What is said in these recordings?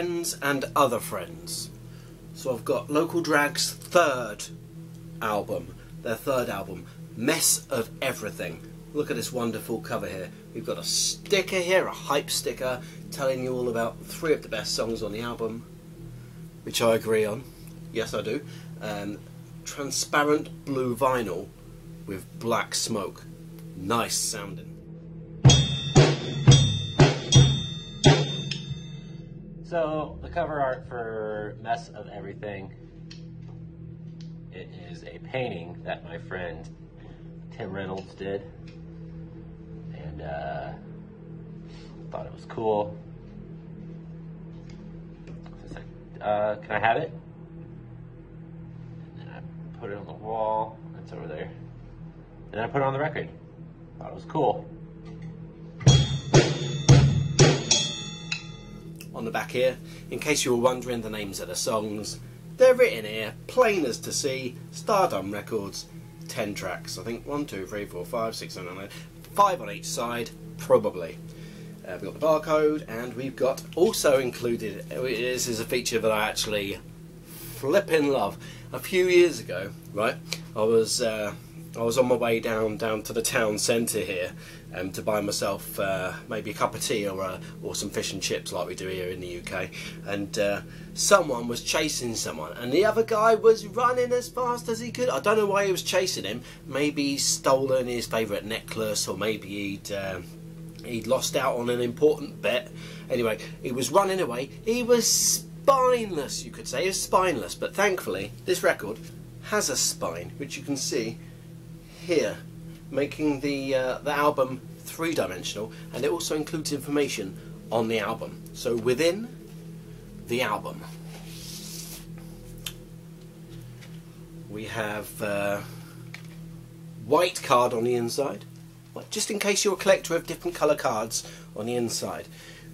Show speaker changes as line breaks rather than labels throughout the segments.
friends and other friends. So I've got Local Drag's third album, their third album, Mess of Everything. Look at this wonderful cover here. We've got a sticker here, a hype sticker, telling you all about three of the best songs on the album, which I agree on. Yes, I do. Um, transparent blue vinyl with black smoke. Nice sounding.
So the cover art for Mess of Everything, it is a painting that my friend Tim Reynolds did, and uh, thought it was cool. So I uh, "Can I have it?" And I put it on the wall. It's over there. And then I put it on the record. Thought it was cool.
On the back here, in case you were wondering the names of the songs. They're written here, plain as to see, Stardumb Records, 10 tracks. I think 1, 2, 3, 4, 5, 6, 7, 8, 9, 5 on each side, probably. Uh, we've got the barcode, and we've got also included, this is a feature that I actually flipping love. A few years ago, right, I was uh, I was on my way down down to the town centre here um, to buy myself uh, maybe a cup of tea or uh, or some fish and chips like we do here in the UK, and uh, someone was chasing someone, and the other guy was running as fast as he could. I don't know why he was chasing him. Maybe he's stolen his favourite necklace, or maybe he'd. Um, he'd lost out on an important bet. Anyway, he was running away. He was spineless, you could say. He was spineless, but thankfully, this record has a spine, which you can see here, making the uh, the album three-dimensional, and it also includes information on the album. So within the album, we have uh, white card on the inside, just in case you're a collector of different colour cards on the inside.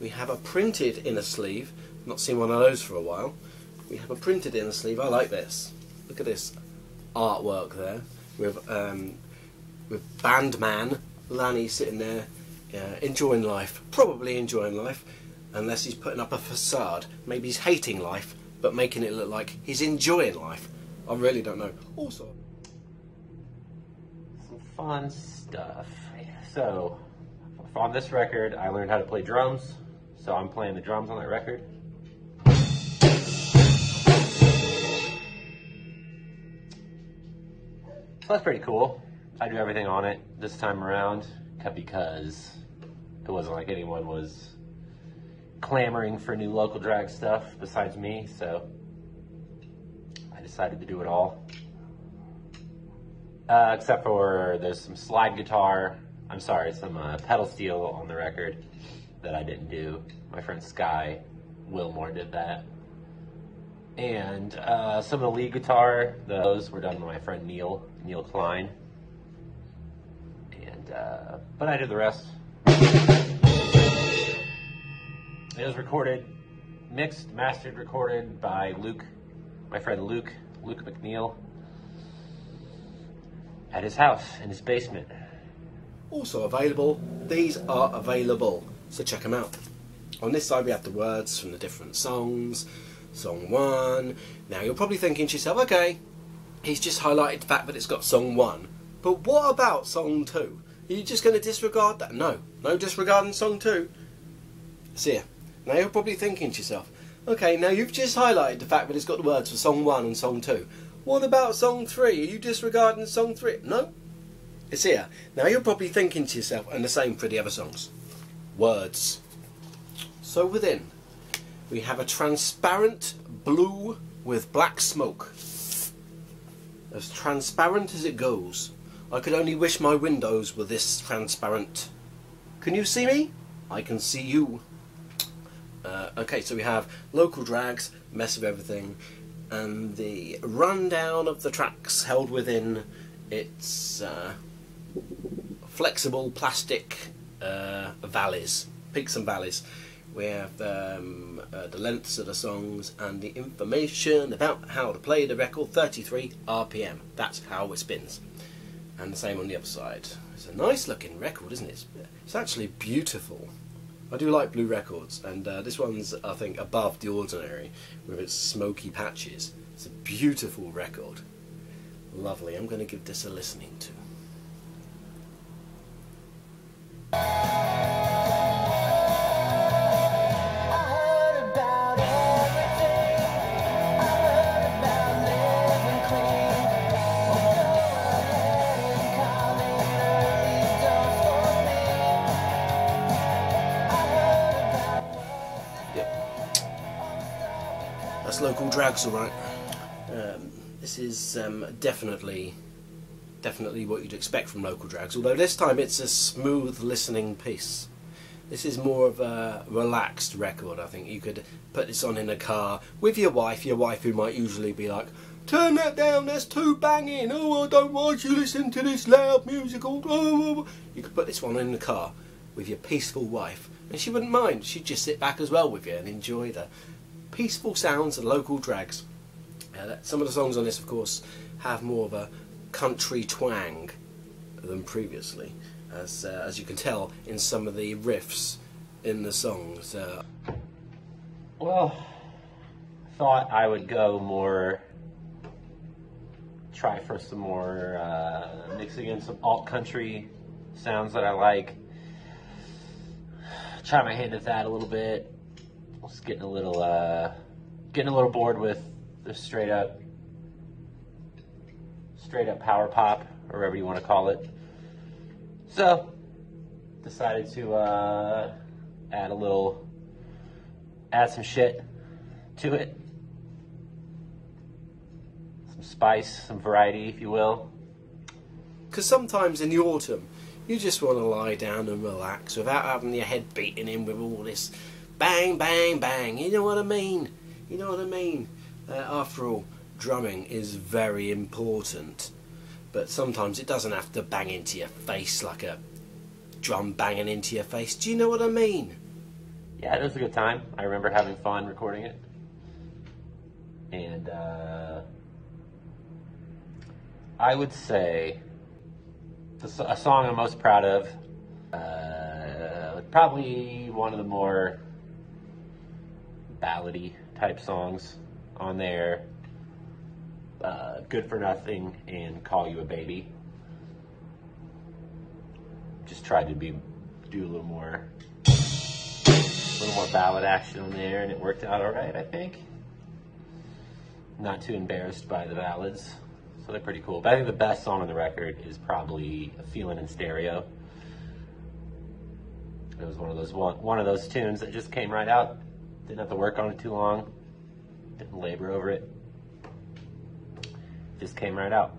We have a printed inner sleeve. Not seen one of those for a while. We have a printed inner sleeve. I like this. Look at this artwork there with um, with bandman Lanny sitting there uh, enjoying life, probably enjoying life, unless he's putting up a facade. Maybe he's hating life, but making it look like he's enjoying life. I really don't know. Also,
some fun stuff. So, on this record, I learned how to play drums. So I'm playing the drums on that record. That's pretty cool. I do everything on it this time around because it wasn't like anyone was clamoring for new local drag stuff besides me, so I decided to do it all. Uh, except for there's some slide guitar, I'm sorry, some uh, pedal steel on the record that I didn't do. My friend Sky Wilmore did that. And uh, some of the lead guitar, those were done by my friend Neil, Neil Klein. And, uh, but I did the rest. It was recorded, mixed, mastered, recorded by Luke, my friend Luke, Luke McNeil, at his house in his basement.
also available, these are available, so check them out. On this side we have the words from the different songs, song one. Now you're probably thinking to yourself, okay, he's just highlighted the fact that it's got song one, but what about song two? Are you just going to disregard that? No, no disregarding song two. See ya. Now you're probably thinking to yourself, okay, now you've just highlighted the fact that it's got the words for song one and song two. What about song three? Are you disregarding song three? No, it's here. Now you're probably thinking to yourself, and the same for the other songs. Words. So within, we have a transparent blue with black smoke. As transparent as it goes. I could only wish my windows were this transparent. Can you see me? I can see you. Uh, okay, so we have local drags, mess of everything, and the rundown of the tracks held within its uh, flexible plastic uh, valleys, peaks and valleys. We have um, uh, the lengths of the songs and the information about how to play the record 33 RPM. That's how it spins. And the same on the other side. It's a nice looking record, isn't it? It's, actually beautiful. I do like Blue Records, and uh, this one's, I think, above the ordinary with its smoky patches. It's a beautiful record. Lovely. I'm going to give this a listening to. Drags, alright. Um, this is um, definitely, definitely what you'd expect from local drags. Although this time it's a smooth listening piece. This is more of a relaxed record. I think you could put this on in a car with your wife. Your wife who might usually be like, "Turn that down. That's too banging. Oh, I don't want you listening to this loud music." Oh, oh, oh." You could put this one in the car with your peaceful wife, and she wouldn't mind. She'd just sit back as well with you and enjoy the peaceful sounds and local drags. Uh, that- some of the songs on this, of course, have more of a country twang than previously, as uh, as you can tell in some of the riffs in the songs. Uh,
Well, thought I would go more. Try for some more uh, mixing in some alt country sounds that I like. Try my hand at that a little bit. Was getting a little, uh, getting a little bored with the straight up, straight up power pop or whatever you want to call it. So, decided to uh, add a little add some shit to it. Some spice, some variety, if you will.
Because sometimes in the autumn, you just want to lie down and relax without having your head beating in with all this bang, bang, bang. You know what I mean? You know what I mean? Uh, after all, drumming is very important. But sometimes it doesn't have to bang into your face like a drum banging into your face. Do you know what I mean?
Yeah, it was a good time. I remember having fun recording it. And uh, I would say the, a song I'm most proud of, uh, probably one of the more ballady type songs on there. Uh, Good for Nothing and Call You a Baby. Just tried to be do a little more a little more ballad action on there, and it worked out all right, I think. Not too embarrassed by the ballads, so they're pretty cool. But I think the best song on the record is probably "Feeling in Stereo." It was one of those one, one of those tunes that just came right out. Didn't have to work on it too long. Didn't labor over it. Just came right out.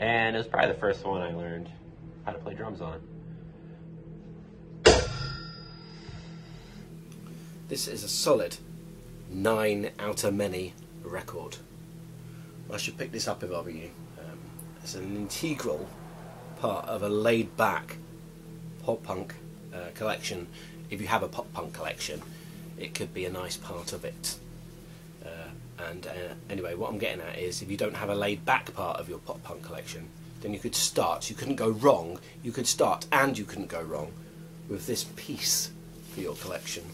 And it was probably the first one I learned how to play drums on.
This is a solid nine out of many record. I should pick this up if I were you. Um, it's an integral part of a laid back pop punk uh, collection. If you have a pop punk collection, it could be a nice part of it. Uh, and uh, anyway, what I'm getting at is if you don't have a laid back part of your pop punk collection, then you could start, you couldn't go wrong, you could start and you couldn't go wrong with this piece for your collection.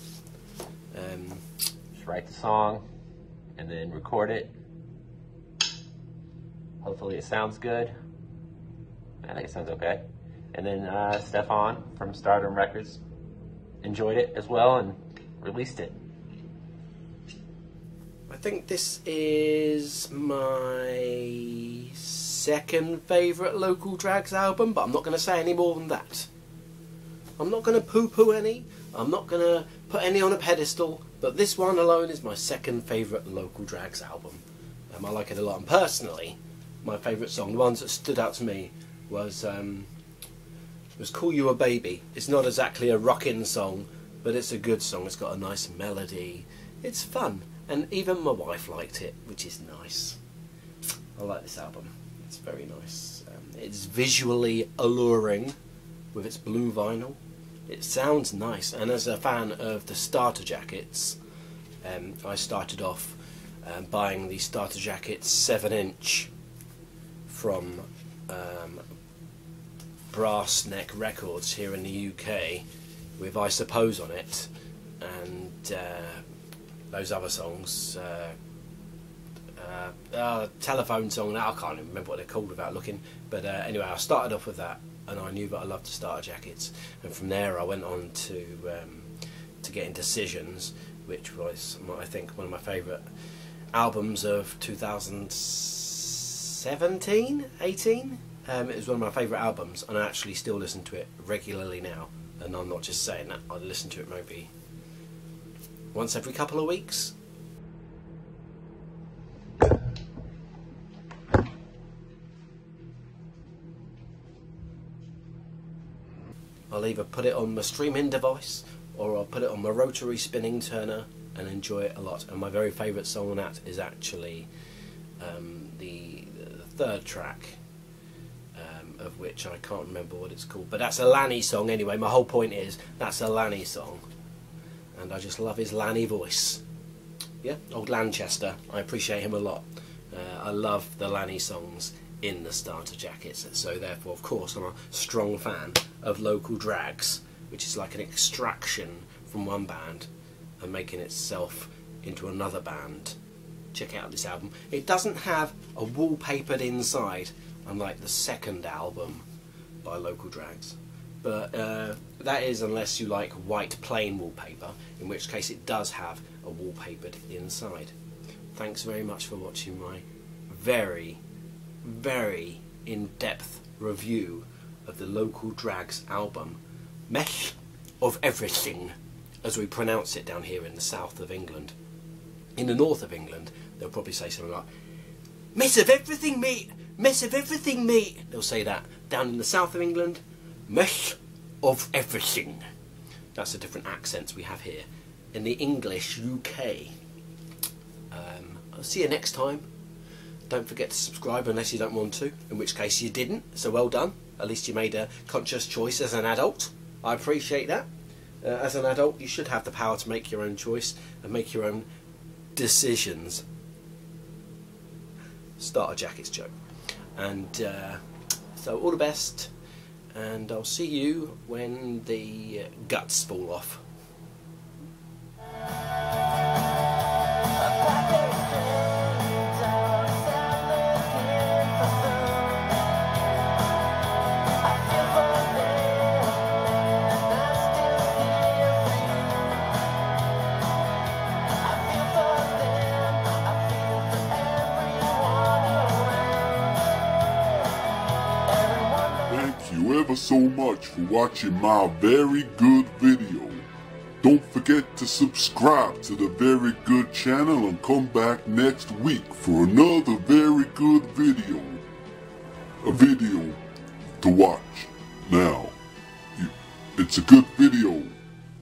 Um,
Just write the song and then record it. Hopefully it sounds good. I think it sounds okay. And then uh, Stefan from Stardumb Records enjoyed it as well and released it.
I think this is my second favourite local drags album, but I'm not going to say any more than that. I'm not going to poo poo any, I'm not going to put any on a pedestal, but this one alone is my second favourite local drags album. Um, I like it a lot, and personally, my favourite song, the ones that stood out to me, was um, was "Call You a Baby." It's not exactly a rockin' song, but it's a good song. It's got a nice melody. It's fun, and even my wife liked it, which is nice. I like this album. It's very nice. Um, it's visually alluring with its blue vinyl. It sounds nice, and as a fan of the starter jackets, um, I started off um, buying the starter jackets seven inch from um, Brassneck Records here in the UK with I Suppose on it, and uh, those other songs. Uh, uh, uh, telephone song. I can't even remember what they're called without looking. But uh, anyway, I started off with that, and I knew that I loved the starter jackets. And from there, I went on to um, to get Decisions, which was I think one of my favourite albums of 2017, 18. Um, it was one of my favourite albums, and I actually still listen to it regularly now. And I'm not just saying that; I listen to it maybe once every couple of weeks. I'll either put it on my streaming device or I'll put it on my rotary spinning turner and enjoy it a lot. And my very favourite song on that is actually um, the, the, third track, of which I can't remember what it's called. But that's a Lanny song anyway. My whole point is that's a Lanny song. And I just love his Lanny voice. Yeah, old Lanchester. I appreciate him a lot. Uh, I love the Lanny songs in the starter jackets. So therefore, of course, I'm a strong fan of local drags, which is like an extraction from one band and making itself into another band. Check out this album. It doesn't have a wallpapered inside, unlike the second album by Local Drags. But uh, that is unless you like white plain wallpaper, in which case it does have a wallpapered inside. Thanks very much for watching my very very in-depth review of the local drags album Mess of Everything as we pronounce it down here in the south of England. In the north of England they'll probably say something like Mess of everything mate! Mess of everything mate! They'll say that. Down in the south of England, Mess of everything. That's the different accents we have here. In the English UK. Um, I'll see you next time. Don't forget to subscribe unless you don't want to, in which case you didn't, so well done. At least you made a conscious choice as an adult. I appreciate that. Uh, as an adult, you should have the power to make your own choice and make your own decisions. Starter jackets joke. And uh, so, all the best, and I'll see you when the guts fall off.
Ever so much for watching my very good video. Don't forget to subscribe to the Very Good channel and come back next week for another very good video. A video to watch. Now, it's a good video.